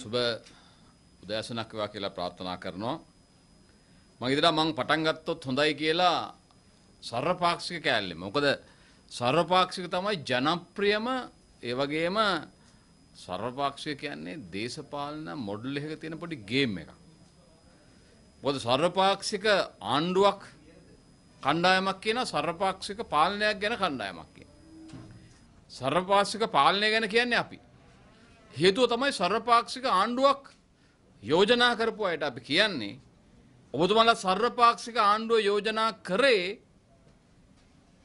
සුබ උදෑසනක් වේවා කියලා ප්‍රාර්ථනා කරනවා. මම ඉදලා මං පටන් ගත්තොත් හොඳයි කියලා සර්වපාක්ෂික කෑල්ලේ. මොකද සර්වපාක්ෂික තමයි ජනප්‍රියම ඒ වගේම සර්වපාක්ෂික කියන්නේ දේශපාලන මොඩල් එකක තියෙන පොඩි ගේම් එකක්. මොකද සර්වපාක්ෂික ආණ්ඩුවක් කණ්ඩායමක් කියන සර්වපාක්ෂික පාලනයක් ගැන කණ්ඩායමක් කියන. සර්වපාක්ෂික පාලනය ගැන කියන්නේ අපි. හේතුව තමයි සර්වපාක්ෂික ආණ්ඩුවක් යෝජනා කරපු අයට අපි කියන්නේ ඔබතුමලා සර්වපාක්ෂික ආණ්ඩුව යෝජනා කරේ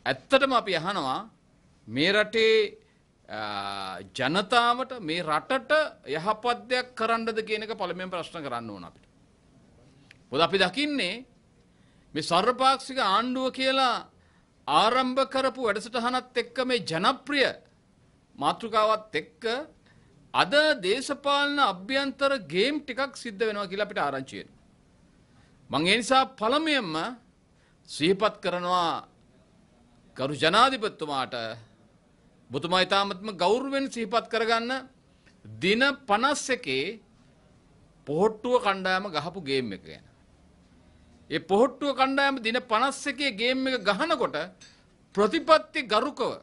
ඇත්තටම අපි අහනවා මේ රටේ ජනතාවට මේ රටට යහපත් දෙයක් කරන්නද කියන එක පළමුවෙන් ප්‍රශ්න කරන්න ඕන අපිට. මොකද අපි දකින්නේ මේ සර්වපාක්ෂික ආණ්ඩුව කියලා ආරම්භ කරපු වැඩසටහනත් එක්ක මේ ජනප්‍රිය මාතෘකාවත් එක්ක අද දේශපාලන අභ්‍යන්තර ගේම් ටිකක් සිද්ධ වෙනවා කියලා අපිට ආරංචි වෙනවා. මං ඒ නිසා පළමුවෙන්ම සිහිපත් කරනවා ගරු ජනාධිපතිතුමාට බුතුමා ඉතාමත්ම ගෞරවයෙන් සිහිපත් කරගන්න දින 51 පොහොට්ටුව කණ්ඩායම ගහපු ගේම් එක ගැන. ඒ පොහොට්ටුව කණ්ඩායම දින 51 ගේම් එක ගහනකොට ප්‍රතිපත්ති ගරුකව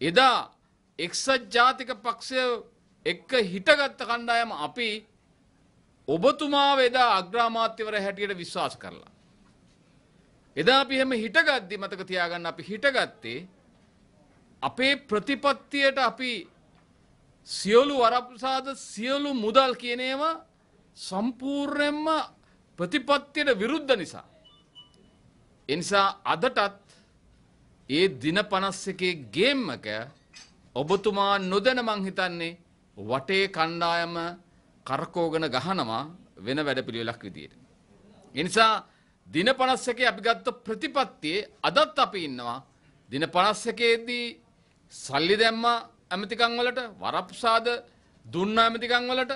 එදා එක්සත් ජාතික පක්ෂය එක්ක හිටගත්ත කණ්ඩායම අපි ඔබතුමා එදා අග්‍රාමාත්‍යවර හැටියට විශ්වාස කරලා. එදා අපි එහෙම හිටගද්දි මතක තියාගන්න අපි හිටගත්තේ අපේ ප්‍රතිපත්තියට අපි සියලු වරප්‍රසාද සියලු මුදල් කියන ඒවා සම්පූර්ණයෙන්ම ප්‍රතිපත්තියට විරුද්ධ නිසා. එනිසා අදටත් ඒ දින 51 ගේම් එක ඔබතුමා නොදැන මං හිතන්නේ වටේ කණ්ඩායම කරකෝගන ගහනවා වෙන වැඩපිළිවෙලක් විදියට. එනිසා දින 51 අපි ගත්ත ප්‍රතිපත්තියේ අදත් අපි ඉන්නවා. දින 51ේදී සල්ලි දැම්මා ඇමතිකම් වලට වරප්‍රසාද දුන්නා ඇමතිකම් වලට.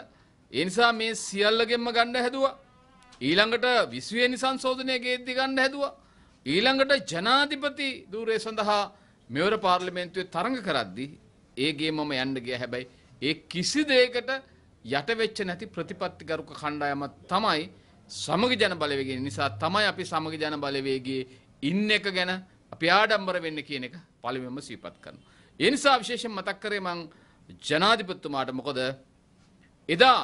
ඒ නිසා මේ සියල්ලගෙන්ම ගන්න හැදුවා. ඊළඟට විශ්වවෙනි සංශෝධනය ගේද්දි ගන්න හැදුවා. ඊළඟට ජනාධිපති ධූරය සඳහා මෙවර පාර්ලිමේන්තුවේ තරඟ කරද්දී ඒගේ මම යන්න ගිය. හැබැයි ඒ කිසි දෙයකට යටවෙච්ච නැති ප්‍රතිපත්තිගරුක කණ්ඩායමක් තමයි සමග ජන බලවේගය නිසා තමයි අපි සමග ජන බලවේගයේ ඉන්න එක ගැන අපි ආඩම්බර වෙන්න කියන එක පළමුවෙන්ම සිහිපත් කරනවා. ඒ නිසා විශේෂයෙන් මතක් කරේ මං ජනාධිපතිතුමාට මොකද එදා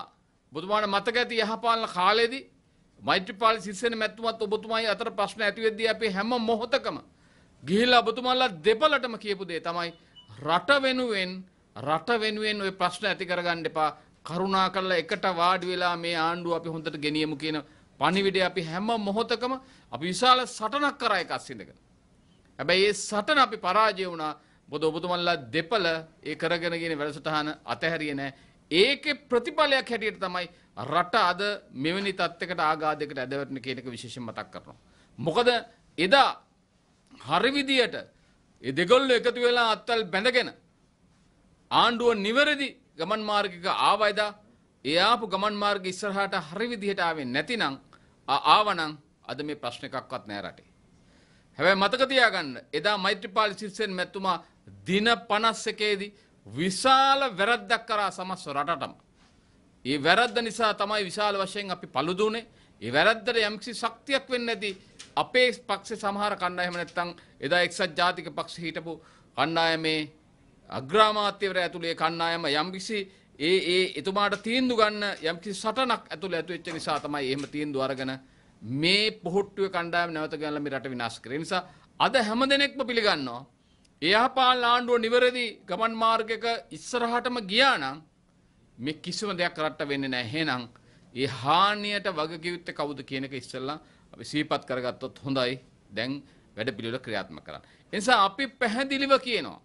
බුදුමාට මතක ඇති යහපාලන කාලෙදී මෛත්‍රීපාල සිරිසේන මැතිතුමත් ඔබතුමායි අතර ප්‍රශ්න ඇති වෙද්දී අපි හැම මොහොතකම ගිහිල්ලා ඔබතුමාලා දෙපළටම කියපු දේ තමයි රට වෙනුවෙන් රට වෙනුවෙන් ওই ප්‍රශ්න ඇති කරගන්න එපා කරුණා කරලා එකට වාඩි වෙලා මේ ආණ්ඩුව අපි හොඳට ගෙනියමු කියන පණිවිඩය අපි හැම මොහොතකම අපි විශාල සටනක් කරා එකක් සිඳගෙන. හැබැයි ඒ සටන අපි පරාජය වුණා. මොකද ඔබතුමන්ලා දෙපළ ඒ කරගෙන ගින වැඩසටහන අතහැරියේ නැහැ. ඒකේ ප්‍රතිඵලයක් හැටියට තමයි රට අද මෙවැනි තත්යකට ආඝාතයකට ඇදවැටෙන කියන එක විශේෂයෙන් මතක් කරනවා. මොකද එදා හරි විදියට ඒ දෙගොල්ලෝ එකතු වෙලා අත්තල් බැඳගෙන ආණ්ඩුව නිවැරදි ගමන් මාර්ගික ආවයිදා ඒ ආපු ගමන් මාර්ග ඉස්සරහට හරි විදිහට ආවේ නැතිනම් ආවනම් අද මේ ප්‍රශ්න එකක්වත් නෑ රටේ. හැබැයි මතක තියාගන්න එදා මෛත්‍රීපාල සිරිසේන මැතිතුමා දින 51ේදී විශාල වැරද්දක් කරා සමස්ත රටටම. ඒ වැරද්ද නිසා තමයි විශාල වශයෙන් අපි පළුදුනේ. ඒ වැරද්දට යම්කිසි ශක්තියක් වෙන්නේ නැති අපේ පක්ෂේ සමහර කණ්ඩායම නැත්තම් එදා එක්සත් ජාතික පක්ෂ හිටපු කණ්ඩායමේ අග්‍රාමාත්‍යවර ඇතුළේ කණ්ඩායම යම්කිසි ඒ ඒ එතුමාට තීන්දුව ගන්න යම්කිසි සටනක් ඇතුළේ ඇතු වෙච්ච නිසා තමයි එහෙම තීන්දුව අරගෙන මේ පොහොට්ටුවේ කණ්ඩායම නැවත ගෙනලා මේ රට විනාශ කරේ. නිසා අද හැම දෙනෙක්ම පිළිගන්නවා එයාපාලන ආණ්ඩුව නිවැරදි ගමන් මාර්ගයක ඉස්සරහටම ගියා නම් මේ කිසිම දෙයක් රට වෙන්නේ නැහැ. එහෙනම් ඒ හානියට වගකිව යුත්තේ කවුද කියන එක ඉස්සෙල්ලා අපි සිහිපත් කරගත්තොත් හොඳයි. දැන් වැඩ පිළිවෙල ක්‍රියාත්මක කරන්න. ඒ නිසා අපි පැහැදිලිව කියනවා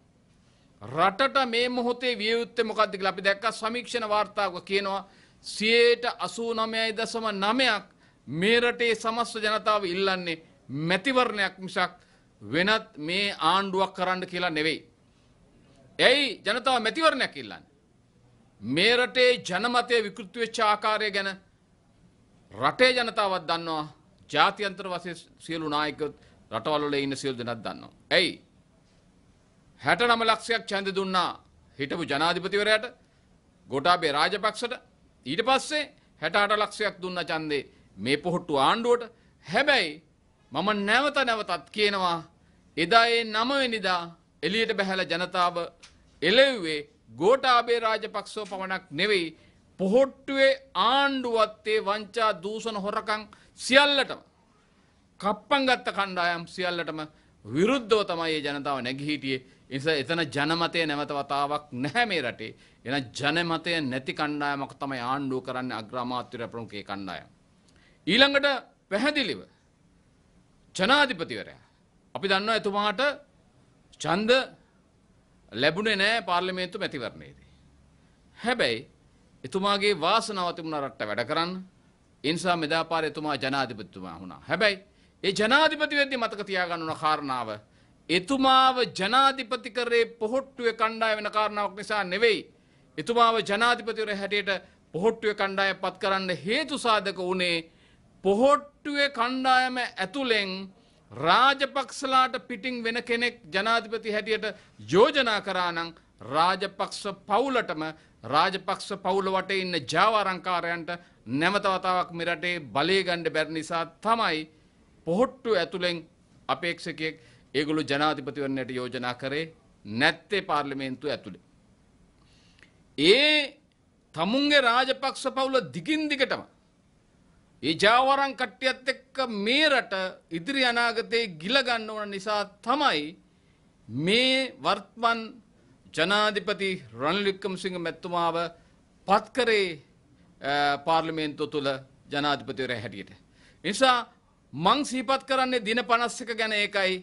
රටට මේ මොහොතේ විය යුත්තේ මොකක්ද කියලා අපි දැක්කා සමීක්ෂණ වාර්තාවක කියනවා 89.9ක් මේ රටේ සමස්ත ජනතාව ඉල්ලන්නේ මැතිවරණයක් මිසක් වෙනත් මේ ආණ්ඩුවක් කරන්න කියලා නෙවෙයි. ඇයි ජනතාව මැතිවරණයක් ඉල්ලන්නේ? මේ රටේ ජනමතය විකෘති වෙච්ච ආකාරය ගැන රටේ ජනතාවත් දන්නවා. ජාත්‍යන්තර වශයෙන් සියලු නායකයෝ රටවල් වල ඉන්න සියලු දෙනාත් දන්නවා. ඇයි? 69 ලක්ෂයක් ඡන්ද දුන්නා හිටපු ජනාධිපතිවරයාට ගෝඨාභය රාජපක්ෂට. ඊට පස්සේ හැටාට ලක්ෂයක් දුන්න චන්දේ මේ පොහොට්ටු ආණ්ඩුවට. හැබැයි මම නැවත නැවතත් කියනවා එදා ඒ නමවෙනිදා එලියට බැහැල ජනතාව එලෙව්වේ ගෝටාබේ රාජපක්ෂෝ පමණක් නෙවෙයි පොහොට්ටුවේ ආණ්ඩුවත්තේ වංචා දූෂණ හොරකං සියල්ලටම. කප්පන් ගත්ත කණ්ඩායම් සියල්ලටම විරුද්ධව තමයි ඒ ජනතාව නැගිහිටියේ නිසා එතන ජනමතය නැවත වතාවක් නැහැ මේ රටේ එන ජනමතය නැති කණ්ඩායමක් තමයි ආණ්ඩුව කරන්න අග්‍රාමාත්‍යර ප්‍රමුඛේ කණ්ඩායම්. ඊළඟට පැහැදිලිව ජනාධිපතිවරයා. අපි දන්නවා එතුමාට චන්ද ලැබුණේ නෑ පාර්ලිමේන්තු මැතිවරණයේදී. හැබැයි එතුමාගේ වාසනාවතිමුණ රට්ට වැඩ කරන්න ඉන්සා මෙදාපාර එතුමා ජනාධිපතිතුමා වුණා. හැබැයි ඒ ජනාධිපති වෙද්දි මතක තියාගන්නුන කාරණාව එතුමාව ජනාධිපති කරේ පොහොට්ටුවේ කණ්ඩාය වෙන කාරණාවක් නිසා නෙවෙයි. එතුමාව ජනාධිපතිවර හැටියට පොහොට්ටුවේ කණ්ඩාය පත් කරන්න හේතු සාධක වුණේ පොහොට්ටුවේ කණ්ඩායම ඇතුළෙන් රාජපක්ෂලාට පිටිං වෙන කෙනෙක් ජනාධිපති හැටියට යෝජනා කරානං රාජපක්ෂ පවුලටම රාජපක්ෂ පවුල වට ඉන්න ජාවාරංකාරයන්ට නැමතවතාවක් මෙරටේ බලයගණ්ඩ බැරි නිසා තමයි පොහොට්ටු ඇතුළෙන් අපේක්ෂකයෙක් ඒගොලු ජනාධිපතිවරණයට යෝජනා කරේ නැත්තේ පාර්ලිමේන්තු ඇතුළේ. ඒ තමුන්ගේ රාජපක්ෂ පවුල දිගින් දිගටම ඒ ජාවරන් කට්ටියත් එක්ක මේ රට ඉදිරි අනාගතයේ ගිලගන්න ඕන නිසා තමයි මේ වර්ත්මන් ජනාධිපති රනිලික්කමසිංහ මැත්තුමාව පත්කරේ පාර්ලිමේන්තු තුළ ජනාධිපතිවර හැටියට. නිසා මං සීපත් කරන්නේ දින පනස්සක ගැන ඒකයි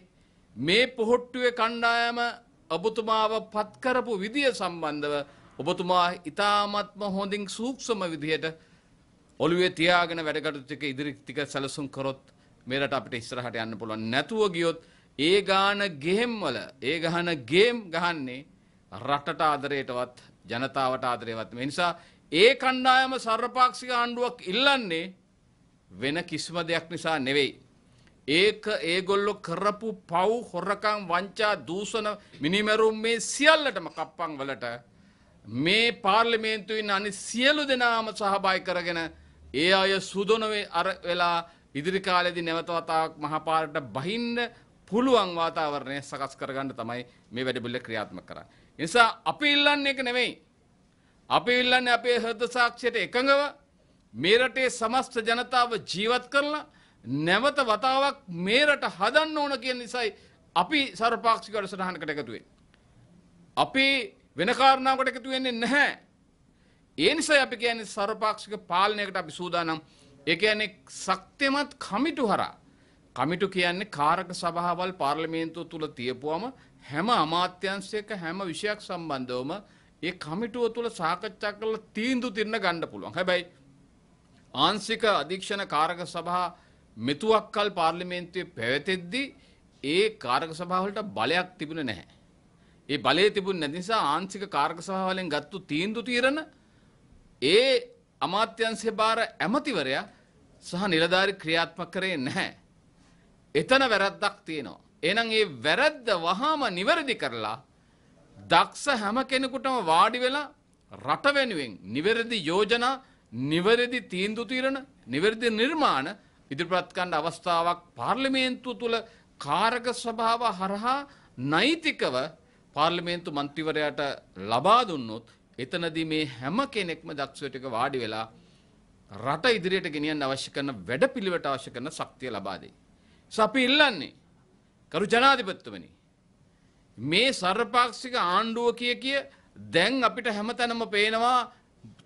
මේ පොහොට්ටුවේ කණ්ඩායම ඔබතුමාව පත්කරපු විදිය සම්බන්ධව ඔබතුමා ඉතාමත්ම හොඳින් සූක්ෂම විදිහට ඔළුවේ තියාගෙන වැඩකටු ටික ඉදිරි ටික සැලසුම් කරොත් මේරට අපිට ඉස්සරහට යන්න පුළුවන් නැතුව ගියොත් ඒ ගාන ගෙහෙම් වල ඒ ගහන ගේම් ගහන්නේ රටට ආදරයටවත් ජනතාවට ආදරයවත් මේ නිසා ඒ කණ්ඩායම සර්වපාක්ෂික ආණ්ඩුවක් ඉල්ලන්නේ වෙන කිසිම දෙයක් නිසා නෙවෙයි. ඒක ඒගොල්ලො කරපු පව් හොරකං වංචා දූෂණ මිනිමැරුම් මේ සියල්ලටම කප්පං වලට මේ පාර්ලිමේන්තුවෙන් අනි සියලු දෙනාම සහභායි කරගෙන ඒ අය සුදොනවේ අර වෙලා ඉදිරි කාලෙදි නැවතවතාවක් මහපාරට බහින්න පුළුවන් වාතාවරණය සකස් කරගන්න තමයි මේ වැඩිබුල්ල ක්‍රියාත්ම කර. නිසා අපි ඉල්ලන්න එක නෙවෙයි. අපි ඉල්ලන්න අපේ හෘද සාක්ෂයට එකඟව මේ රටේ සමස්ත ජනතාව ජීවත් කරලා නැවත වතාවක් මේරට හදන්න ඕන කිය නිසයි අපි සර්පාක්ෂිකට සටහනකට එකතුවේ. අපි වෙන කාරණාවට එකතු වෙන්නේ නැහැ. ඒ නිසා අපි කියන්නේ සර්පාක්ෂික පාලනයකට අපි සූදානම්. ඒ කියන්නේ ශක්තිමත් කමිටු හරහා කමිටු කියන්නේ කාරක සභාවල් පාර්ලිමේන්තුව තුල තියපුවම හැම අමාත්‍යංශයක හැම විෂයක් සම්බන්ධවම ඒ කමිටුව තුල සාකච්ඡා කරලා තීන්දුව තිරන ගන්න පුළුවන්. හැබැයි ආංශික අධීක්ෂණ කාරක සභා මෙතුවක්කල් පාර්ලිමේන්තුවේ පැවතෙද්දී ඒ කාරක සභාවලට බලයක් තිබුණ නැහැ. ඒ බලය තිබුණ නැති නිසා ආංශික කාරක සභාවලෙන් ගත්තු තීන්දුව తీරන ඒ අමාත්‍යංශය බාර ඇමතිවරයා සහ නිලධාරි ක්‍රියාත්මක කරේ නැහැ. එතන වැරද්දක් තියෙනවා. එහෙනම් ඒ වැරද්ද වහාම නිවැරදි කරලා දක්ෂ හැම කෙනෙකුටම වාඩි වෙලා රට වෙනුවෙන් නිවැරදි යෝජනා නිවැරදි තීන්දුව తీරන නිවැරදි නිර්මාණ ඉදිරිපත් කරන්න අවස්ථාවක් පාර්ලිමේන්තුව තුළ කාරක ස්වභාව හරහා නෛතිකව පාර්ලිමේන්තු මන්ත්‍රීවරයාට ලබා දුන්නොත් එතනදී මේ හැම කෙනෙක්ම දක්ෂ ටික වාඩි වෙලා රට ඉදිරියට ගෙනියන්න අවශ්‍ය කරන වැඩපිළිවෙලට අවශ්‍ය කරන ශක්තිය ලබා දෙයි. අපි ඉල්ලන්නේ කරු ජනාධිපතිතුමනි මේ සර්වපාක්ෂික ආණ්ඩුව කිය කිය දැන් අපිට හැමතැනම පේනවා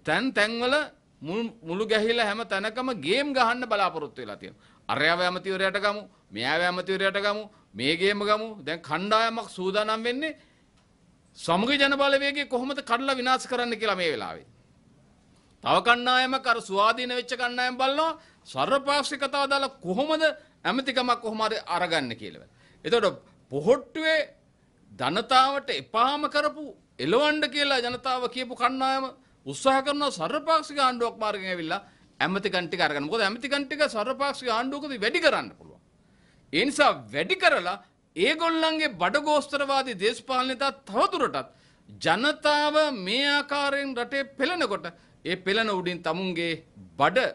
තැන් තැන්වල මුළු ගැහිලා හැම තැනකම ගේම් ගහන්න බලාපොරොත්තු වෙලා තියෙනවා. අරයව ඇමතිවරයට ගමු, මෙයාව ඇමතිවරයට ගමු, මේ ගේම ගමු. දැන් කණ්ඩායමක් සූදානම් වෙන්නේ සමගි ජන බලවේගය කොහොමද කඩලා විනාශ කරන්න කියලා මේ වෙලාවේ. තව කණ්ඩායමක් අර ස්වාධීන වෙච්ච කණ්ඩායම් බලනවා සර්වපාක්ෂිකතාව දාලා කොහොමද ඇමතිකමක් කොහොම හරි අරගන්න කියලා. එතකොට පොහොට්ටුවේ ජනතාවට එපාම කරපු එලවන්න කියලා ජනතාව කියපු කණ්ඩායම උත්සාහ කරනවා සර්වපාක්ෂික ආණ්ඩුවක් මාර්ගෙන් ඇවිල්ලා ඇමතිකන් ටික අරගන්න. මොකද ඇමතිකන් ටික සර්වපාක්ෂික ආණ්ඩුවකදී වැඩි කරන්න පුළුවන්. ඒ නිසා වැඩි කරලා ඒගොල්ලන්ගේ බඩගෝස්තරවාදී දේශපාලනයට තවදුරටත් ජනතාව මේ ආකාරයෙන් රටේ පෙළෙනකොට ඒ පෙළෙන උඩින් තමුන්ගේ බඩ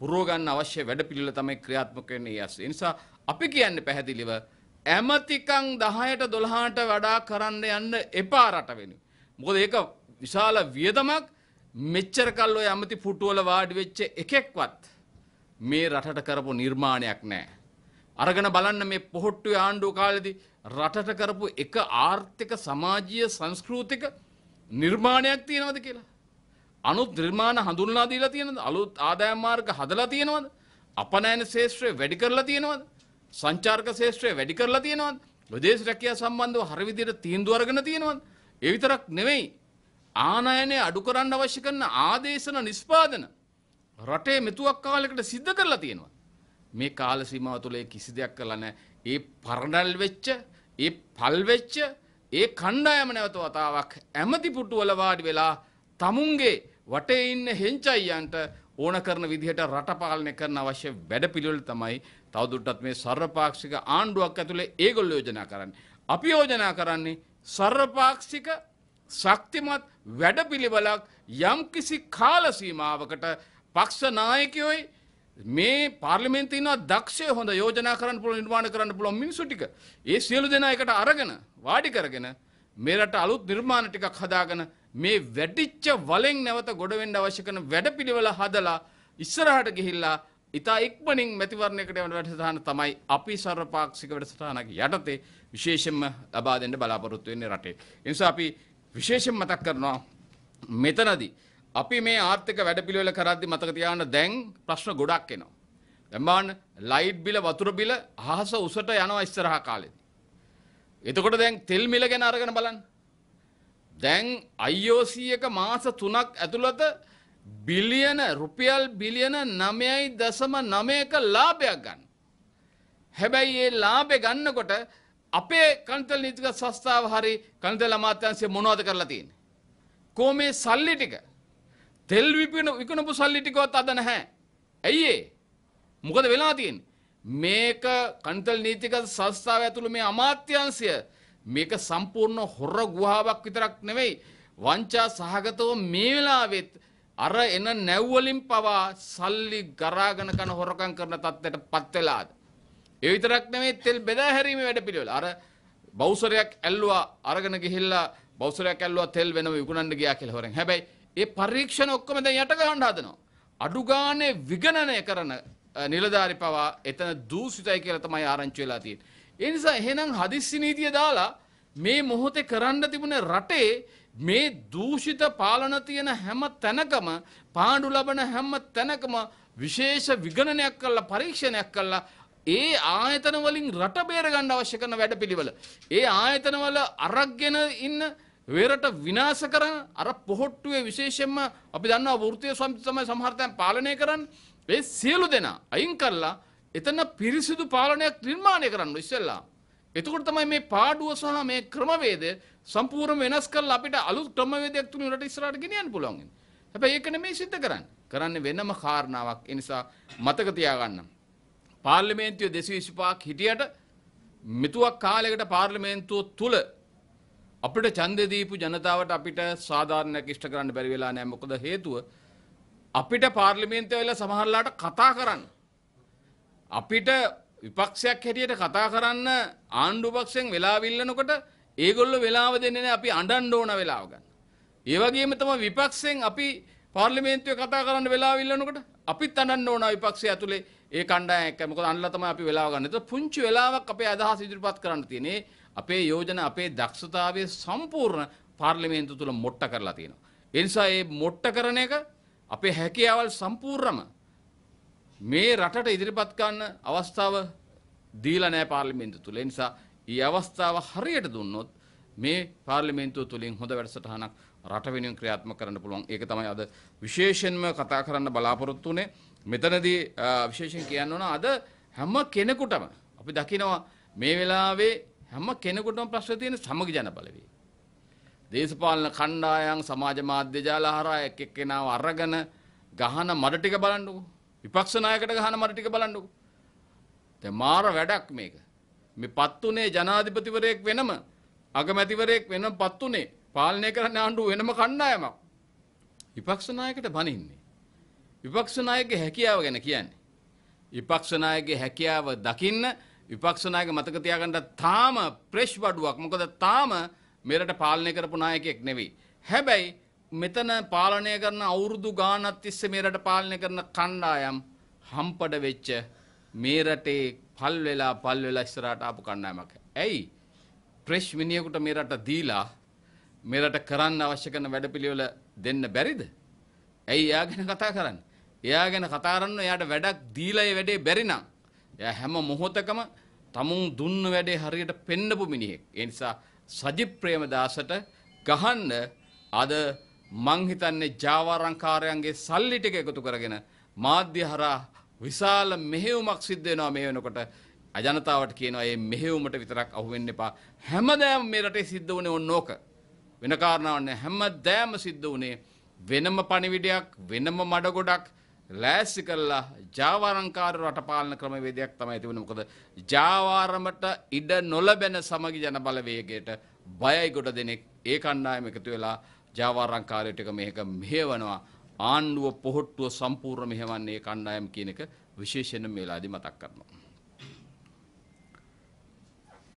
පුරෝගන්න අවශ්‍ය වැඩ පිළිල තමයි ක්‍රියාත්මක වෙන්නේ යස්. ඒ නිසා අපි කියන්නේ පැහැදිලිව ඇමතිකං 10ට 12ට වඩා කරන්න යන්න එපා රට වෙනුවෙන්. මොකද ඒක විශාල වියදමක් මෙච්චර කල් ඔය ඇමති පුටුවල වාඩි වෙච්ච එකෙක්වත් මේ රටට කරපු නිර්මාණයක් නෑ. අරගෙන බලන්න මේ පොහොට්ටුවේ ආණ්ඩුව කාලෙදි රටට කරපු එක ආර්ථික සමාජීය සංස්කෘතික නිර්මාණයක් තියෙනවද කියලා. අනුත් නිර්මාණ හඳුන්ලා දීලා තියෙනවද? අලුත් ආදායම් මාර්ග හදලා තියෙනවද? අපනයන ශේෂ්ත්‍රය වැඩි කරලා තියෙනවද? සංචාරක ශේෂ්ත්‍රය වැඩි කරලා තියෙනවද? විදේශ රැකියාව සම්බන්ධව හරි විදිහට තීන්දුව අරගෙන තියෙනවද? ඒ විතරක් නෙවෙයි ආනයනය අඩු කරන්න අවශ්‍ය කරන ආදේශන නිස්පාදන රටේ මෙතුවක් කාලෙකට සිද්ධ කරලා තියෙනවා. මේ කාල සීමාව තුළ ඒ කිසි දෙයක් කරලා නැහැ. ඒ පරණල් වෙච්ච, ඒ පල් වෙච්ච, ඒ කණ්ඩායම නැවත වතාවක් ඇමති පුටුවල වාඩි වෙලා තමුන්ගේ වටේ ඉන්න හෙංචයියන්ට ඕන කරන විදිහට රට පාලනය කරන අවශ්‍ය වැඩපිළිවෙල තමයි තවදුරටත් මේ සර්වපාක්ෂික ආණ්ඩුවක් ඇතුලේ ඒගොල්ලෝ යෝජනා කරන්නේ. අපි යෝජනා කරන්නේ සර්වපාක්ෂික ශක්තිමත් වැඩපිළිවෙලක් යම්කිසි කාල සීමාවකට පක්ෂ නායකයෝයි මේ පාර්ලිමේන්තුවේ ඉන්න දක්ෂය හොඳ යෝජනා කරන්න පුළුවන් නිර්මාණ කරන්න පුළුවන් මිනිස්සු ටික ඒ සියලු දෙනා එකට අරගෙන වාඩි කරගෙන මේ රට අලුත් නිර්මාණ ටිකක් හදාගෙන මේ වැඩිච්ච වලෙන් නැවත ගොඩ වෙන්න අවශ්‍ය කරන වැඩපිළිවෙල හදලා ඉස්සරහට ගිහිල්ලා ඉතා ඉක්මනින් මැතිවරණයකට යන වැඩසටහන තමයි අපි සර්වපාක්ෂික වැඩසටහනක යටතේ විශේෂයෙන්ම ලබා දෙන්න බලාපොරොත්තු වෙන්නේ රටේ. ඒ නිසා අපි විශේෂයෙන් මතක් කරනවා මෙතනදී අපි මේ ආර්ථික වැඩපිළිවෙල කරද්දි මතක තියාගන්න දැන් ප්‍රශ්න ගොඩක් එනවා. දැන් ලයිට් බිල වතුර බිල අහස උසට යනවා ඉස්සරහා කාලෙදී. එතකොට දැන් තෙල් මිල ගැන අරගෙන බලන්න. දැන් IOC එක මාස 3ක් ඇතුළත බිලියන රුපියල් බිලියන 9.9ක ලාභයක් ගන්න. හැබැයි ඒ ලාභය ගන්නකොට අපේ කන්තල් නීතික සංස්ථාව හරි කන්තල් අමාත්‍යාංශය මොනවද කරලා තියෙන්නේ? කො මේ සල්ලි ටික තෙල් විපින විකුණපු සල්ලි ටිකවත් අද නැහැ. ඇයි ඒ? මොකද වෙලා තියෙන්නේ? මේක කන්තල් නීතික සංස්ථාව ඇතුළු මේ අමාත්‍යාංශය මේක සම්පූර්ණ හොර ගුහාවක් විතරක් නෙවෙයි වංචා සහගතව මේ වෙලාවෙත් අර එන නැව්වලින් පවා සල්ලි ගරාගෙන කන හොරකම් කරන තත්ත්වයට පත් වෙලාද. ඒ විතරක් නෙවෙයි තෙල් බෙදා හැරීමේ වැඩපිළිවෙල. අර බවුසරයක් ඇල්ලුවා අරගෙන ගිහිල්ලා බවුසරයක් ඇල්ලුවා තෙල් වෙනම විකුණන්න ගියා කියලා හොරෙන්. හැබැයි ඒ පරීක්ෂණ ඔක්කොම දැන් යට ගහන්න හදනවා. අඩු ගානේ විගණනය කරන නිලධාරි පවා එතන දූෂිතයි කියලා තමයි ආරංචි වෙලා තියෙන්නේ. ඒ නිසා එහෙනම් හදිස්සි නීතිය දාලා මේ මොහොතේ කරන්න තිබුණ රටේ මේ දූෂිත පාලන තියෙන හැම තැනකම පාණ්ඩු ලබන හැම තැනකම විශේෂ විගණනයක් කළා පරීක්ෂණයක් කළා ඒ ආයතන වලින් රට බේර ගන්න අවශ්‍ය කරන වැඩපිළිවෙල ඒ ආයතන වල අරක්ගෙන ඉන්න වේරට විනාශ කරන අර පොහොට්ටුවේ විශේෂයෙන්ම අපි දන්නවා වෘත්තීය සමිති තමයි සමහර තැන් පාලනය කරන්නේ ඒ සියලු දෙනා අයින් කරලා එතන පිරිසිදු පාලනයක් නිර්මාණය කරන්න ඉස්සෙල්ලා. එතකොට තමයි මේ පාඩුව සහ මේ ක්‍රමවේදය සම්පූර්ණ වෙනස් කරලා අපිට අලුත් ක්‍රමවේදයක් තුන රට ඉස්සරහට ගෙනියන්න පුළුවන්. හැබැයි ඒක නෙමෙයි සිද්ධ කරන්නේ. කරන්නේ වෙනම කාරණාවක්. ඒ නිසා මතක තියාගන්න. පාර්ලිමේන්තුවේ 225ක් හිටියට මෙතුවක් කාලයකට පාර්ලිමේන්තුව තුල අපිට ඡන්දෙ දීපු ජනතාවට අපිට සාධාරණයක් ඉෂ්ට කරන්න බැරි වෙලා නැහැ. මොකද හේතුව අපිට පාර්ලිමේන්තුව වෙලා සමහරලාට කතා කරන්න අපිට විපක්ෂයක් හැටියට කතා කරන්න ආණ්ඩු පක්ෂයෙන් වෙලාව ඉල්ලනකොට ඒගොල්ලෝ වෙලාව දෙන්නේ නැහැ අපි අඬන්න ඕන වෙලාව ගන්න. ඒ වගේම තමයි විපක්ෂයෙන් අපි පාර්ලිමේන්තුවේ කතා කරන්න වෙලාව ඉල්ලනකොට අපිත් අඬන්න ඕන විපක්ෂය ඇතුලේ ඒ කණ්ඩායම් එක්ක මොකද අන්නලා තමයි අපි වෙලාව ගන්න. ඒක පුංචි වෙලාවක් අපේ අදහස් ඉදිරිපත් කරන්න තියෙන්නේ. අපේ යෝජන අපේ දක්ෂතාවය සම්පූර්ණ පාර්ලිමේන්තුව තුල මොට්ට කරලා තියෙනවා. ඒ නිසා මේ මොට්ට කරන එක අපේ හැකියාවල් සම්පූර්ණම මේ රටට ඉදිරිපත් කරන්න අවස්ථාව දීලා නැහැ පාර්ලිමේන්තුව තුල. ඒ නිසා ඊ අවස්ථාව හරියට දුන්නොත් මේ පාර්ලිමේන්තුව තුලින් හොඳ වැඩසටහනක් රට වෙනුවෙන් ක්‍රියාත්මක කරන්න පුළුවන්. ඒක තමයි අද විශේෂයෙන්ම කතා කරන්න බලාපොරොත්තු වෙන්නේ. මෙතනදී විශේෂයෙන් කියන්න ඕන අද හැම කෙනෙකුටම අපි දකිනවා මේ වෙලාවේ හැම කෙනෙකුටම ප්‍රශ්න තියෙන සමගි ජන බලවේගය. දේශපාලන කණ්ඩායම් සමාජ මාධ්‍ය ජාල හරහා එක් එක්කෙනාව අරගෙන ගහන මඩ ටික බලන්නකෝ. විපක්ෂ නායකට ගහන මඩ ටික බලන්නකෝ. දැන් මාර වැඩක් මේක. මේ පත්තුනේ ජනාධිපතිවරයෙක් වෙනම අගමැතිවරයෙක් වෙනම පත්තුනේ පාලනය කරන්න ආණ්ඩුව වෙනම කණ්ඩායමක්. විපක්ෂ නායකට බනින්නේ. විපක්ෂ නායකගේ හැකියාව ගැන කියන්නේ. විපක්ෂ නායකගේ හැකියාව දකින්න විපක්ෂ නායක මතක තියාගන්න තාම ප්‍රෙෂ් බඩුවක්. මොකද තාම මෙරට පාලනය කරපු නායකයෙක් නෙවෙයි. හැබැයි මෙතන පාලනය කරන අවුරුදු ගානක් තිස්සේ මේ රට පාලනය කරන කණ්ඩායම් හම්පඩ වෙච්ච මේ රටේ පල් වෙලා පල් වෙලා ඉස්සරහට ආපු කණ්ඩායමක්. ඇයි? ප්‍රෙෂ් මිනිහෙකුට මේ රට දීලා මේ රට කරන්න අවශ්‍ය කරන වැඩපිළිවෙල දෙන්න බැරිද? ඇයි එයා ගැන කතා කරන්නේ? එයා ගැන කතා කරන්න එයාට වැඩක් දීලා ඒ වැඩේ බැරි නම් එයා හැම මොහොතකම තමුන් දුන්න වැඩේ හරියට පෙන්නපු මිනිහෙක්. ඒ නිසා සජිත් ප්‍රේමදාසට ගහන්න අද මං හිතන්නේ ජාවාරංකාරයන්ගේ සල්ලි ටික එකතු කරගෙන මාධ්‍ය හරහා විශාල මෙහෙයුමක් සිද්ධ වෙනවා මේ වෙනකොට. අජනතාවට කියනවා මේ මෙහෙයුමට විතරක් අහු වෙන්න එපා. හැමදාම මේ රටේ සිද්ධ වුණේ ඕන ඕක. වෙන කාරණාවක් නෑ හැමදාම සිද්ධ වුණේ වෙනම පණිවිඩයක් වෙනම මඩ ගොඩක් ලෑස්ති කරලා ජාවාරංකාර රට පාලන ක්‍රමවේදයක් තමයි තිබුණේ මොකද ජාවාරමට ඉඩ නොලැබෙන සමගි ජන බලවේගයට බයයි ගොඩ දෙනෙක්. ඒ කණ්ඩායම එකතු වෙලා ජාවාරංකාරය ටික මේක මෙහෙවනවා. ආණ්ඩුව පොහොට්ටුව සම්පූර්ණ මෙහෙවන්නේ ඒ කණ්ඩායම කියන එක විශේෂයෙන්ම මේ වෙලාවේදී මතක් කරනවා.